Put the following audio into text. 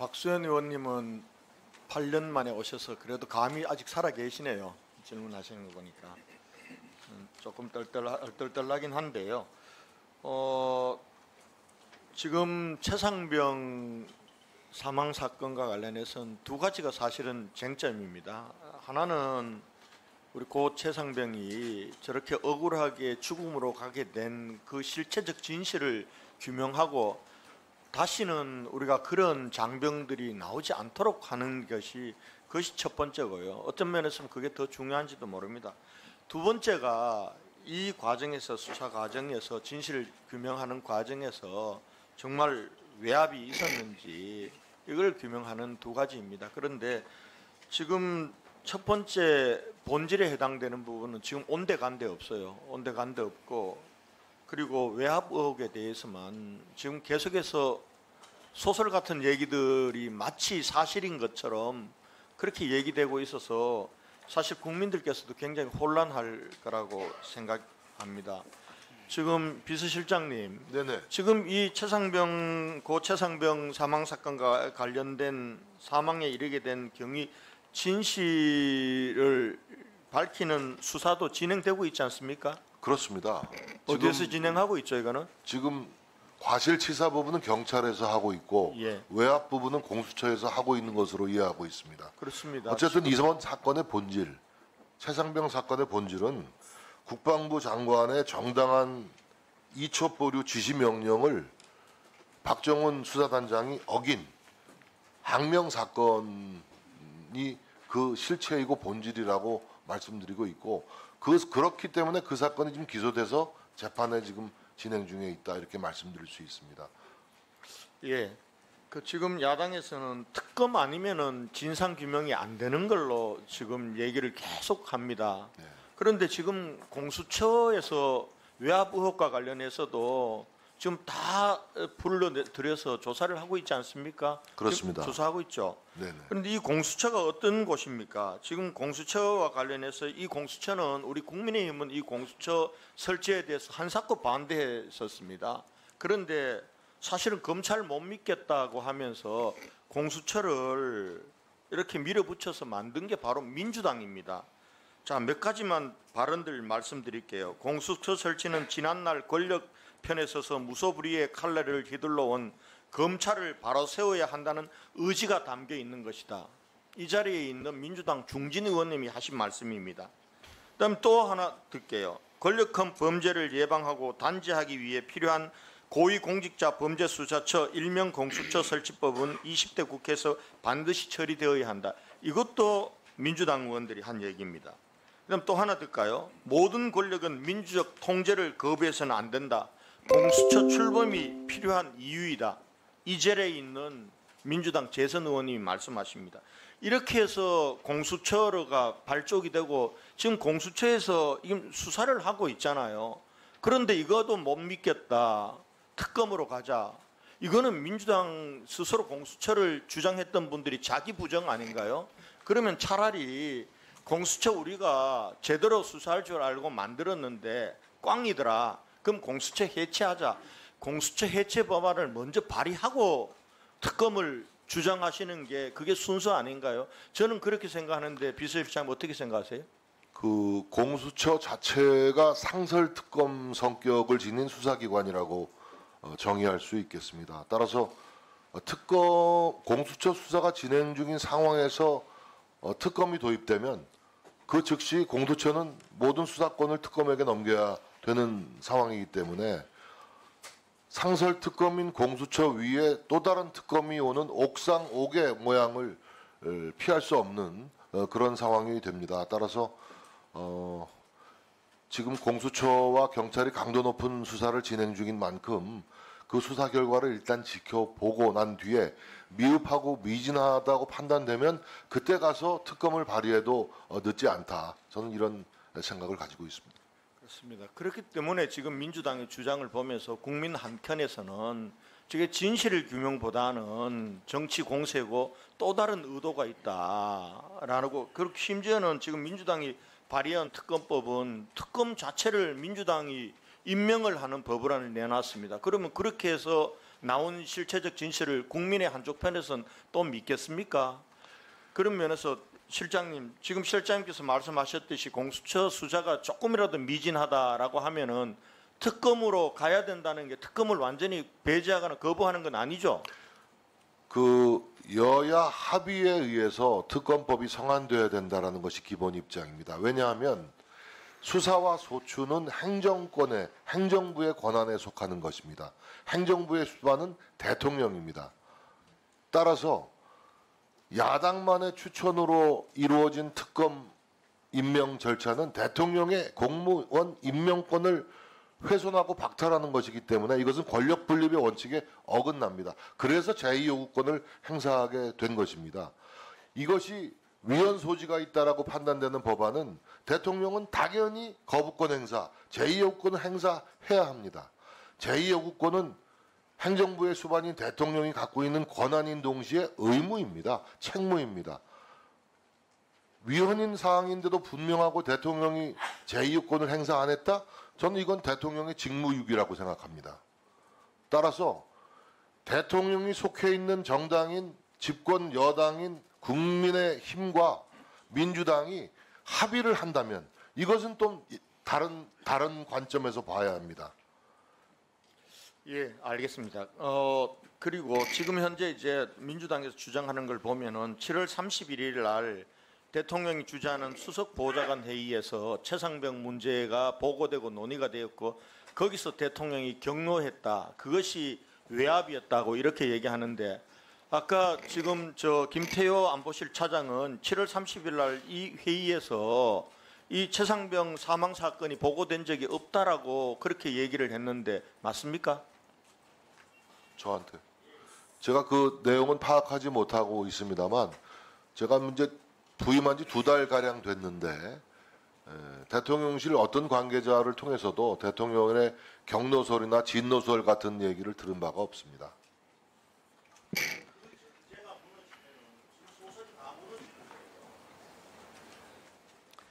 박수현 의원님은 8년 만에 오셔서 그래도 감이 아직 살아 계시네요. 질문하시는 거 보니까 음, 조금 떨떨 떨떨하긴 한데요. 어, 지금 최상병 사망 사건과 관련해서는 두 가지가 사실은 쟁점입니다. 하나는 우리 고 최상병이 저렇게 억울하게 죽음으로 가게 된 그 실체적 진실을 규명하고 다시는 우리가 그런 장병들이 나오지 않도록 하는 것이 그것이 첫 번째고요. 어떤 면에서는 그게 더 중요한지도 모릅니다. 두 번째가 이 과정에서 수사 과정에서 진실을 규명하는 과정에서 정말 외압이 있었는지 이걸 규명하는 두 가지입니다. 그런데 지금 첫 번째 본질에 해당되는 부분은 지금 온데간데 없어요. 온데간데 없고 그리고 외압 의혹에 대해서만 지금 계속해서 소설 같은 얘기들이 마치 사실인 것처럼 그렇게 얘기되고 있어서 사실 국민들께서도 굉장히 혼란할 거라고 생각합니다. 지금 비서실장님, 네네. 지금 이 최상병 고 최상병 사망 사건과 관련된 사망에 이르게 된 경위 진실을 밝히는 수사도 진행되고 있지 않습니까? 그렇습니다. 어디에서 지금, 진행하고 있죠, 이거는? 지금 과실치사 부분은 경찰에서 하고 있고 예. 외압 부분은 공수처에서 하고 있는 것으로 이해하고 있습니다. 그렇습니다. 어쨌든 이번 사건의 본질, 최상병 사건의 본질은 국방부 장관의 정당한 이첩 보류 지시 명령을 박정훈 수사단장이 어긴 항명 사건이 그 실체이고 본질이라고 말씀드리고 있고 그 그렇기 때문에 그 사건이 지금 기소돼서 재판에 지금 진행 중에 있다 이렇게 말씀드릴 수 있습니다. 예. 그 지금 야당에서는 특검 아니면은 진상 규명이 안 되는 걸로 지금 얘기를 계속 합니다. 네. 그런데 지금 공수처에서 외압 의혹과 관련해서도 지금 다 불러들여서 조사를 하고 있지 않습니까? 그렇습니다. 조사하고 있죠. 네네. 그런데 이 공수처가 어떤 곳입니까? 지금 공수처와 관련해서 이 공수처는 우리 국민의힘은 이 공수처 설치에 대해서 한사코 반대했었습니다. 그런데 사실은 검찰 못 믿겠다고 하면서 공수처를 이렇게 밀어붙여서 만든 게 바로 민주당입니다. 자, 몇 가지만 발언들 말씀드릴게요. 공수처 설치는 지난날 권력 편에 서서 무소불위의 칼날을 휘둘러 온 검찰을 바로 세워야 한다는 의지가 담겨 있는 것이다. 이 자리에 있는 민주당 중진 의원님이 하신 말씀입니다. 그다음 또 하나 듣게요. 권력형 범죄를 예방하고 단죄하기 위해 필요한 고위공직자 범죄수사처 일명 공수처 설치법은 20대 국회에서 반드시 처리되어야 한다. 이것도 민주당 의원들이 한 얘기입니다. 그다음 또 하나 듣까요? 모든 권력은 민주적 통제를 거부해서는 안 된다. 공수처 출범이 필요한 이유이다. 이젤에 있는 민주당 재선 의원님이 말씀하십니다. 이렇게 해서 공수처가 발족이 되고 지금 공수처에서 수사를 하고 있잖아요. 그런데 이것도 못 믿겠다. 특검으로 가자. 이거는 민주당 스스로 공수처를 주장했던 분들이 자기 부정 아닌가요? 그러면 차라리 공수처 우리가 제대로 수사할 줄 알고 만들었는데 꽝이더라. 그럼 공수처 해체하자. 공수처 해체 법안을 먼저 발의하고 특검을 주장하시는 게 그게 순서 아닌가요? 저는 그렇게 생각하는데 비서실장님 어떻게 생각하세요? 그 공수처 자체가 상설 특검 성격을 지닌 수사기관이라고 어, 정의할 수 있겠습니다. 따라서 어, 특검 공수처 수사가 진행 중인 상황에서 어, 특검이 도입되면 그 즉시 공수처는 모든 수사권을 특검에게 넘겨야 되는 상황이기 때문에 상설 특검인 공수처 위에 또 다른 특검이 오는 옥상 옥의 모양을 어, 피할 수 없는 어, 그런 상황이 됩니다. 따라서 어, 지금 공수처와 경찰이 강도 높은 수사를 진행 중인 만큼 그 수사 결과를 일단 지켜보고 난 뒤에 미흡하고 미진하다고 판단되면 그때 가서 특검을 발의해도 어, 늦지 않다. 저는 이런 생각을 가지고 있습니다. 그렇습니다. 그렇기 때문에 지금 민주당의 주장을 보면서 국민 한편에서는 저게 진실 규명보다는 정치 공세고 또 다른 의도가 있다라고 그렇게 심지어는 지금 민주당이 발의한 특검법은 특검 자체를 민주당이 임명을 하는 법안을 내놨습니다. 그러면 그렇게 해서 나온 실체적 진실을 국민의 한쪽 편에서는 또 믿겠습니까? 그런 면에서 실장님 지금 실장님께서 말씀하셨듯이 공수처 수사가 조금이라도 미진하다라고 하면은 특검으로 가야 된다는 게 특검을 완전히 배제하거나 거부하는 건 아니죠. 그 여야 합의에 의해서 특검법이 성안돼야 된다라는 것이 기본 입장입니다. 왜냐하면 수사와 소추는 행정권의 행정부의 권한에 속하는 것입니다. 행정부의 수반은 대통령입니다. 따라서 야당만의 추천으로 이루어진 특검 임명 절차는 대통령의 공무원 임명권을 훼손하고 박탈하는 것이기 때문에 이것은 권력 분립의 원칙에 어긋납니다. 그래서 제2요구권을 행사하게 된 것입니다. 이것이 위헌 소지가 있다라고 판단되는 법안은 대통령은 당연히 거부권 행사, 제2요구권을 행사해야 합니다. 제2요구권은 행정부의 수반인 대통령이 갖고 있는 권한인 동시에 의무입니다. 책무입니다. 위헌인 사항인데도 분명하고 대통령이 제2요건을 행사 안 했다? 저는 이건 대통령의 직무유기라고 생각합니다. 따라서 대통령이 속해 있는 정당인 집권 여당인 국민의 힘과 민주당이 합의를 한다면 이것은 또 다른 다른 관점에서 봐야 합니다. 예, 알겠습니다. 어 그리고 지금 현재 이제 민주당에서 주장하는 걸 보면은 7월 31일 날 대통령이 주재하는 수석 보좌관 회의에서 최상병 문제가 보고되고 논의가 되었고 거기서 대통령이 경로했다. 그것이 외압이었다고 이렇게 얘기하는데 아까 지금 저 김태효 안보실 차장은 7월 30일 날 이 회의에서 이 최상병 사망 사건이 보고된 적이 없다라고 그렇게 얘기를 했는데 맞습니까? 저한테 제가 그 내용은 파악하지 못하고 있습니다만 제가 이제 부임한 지 두 달 가량 됐는데 에, 대통령실 어떤 관계자를 통해서도 대통령의 경로설이나 진노설 같은 얘기를 들은 바가 없습니다.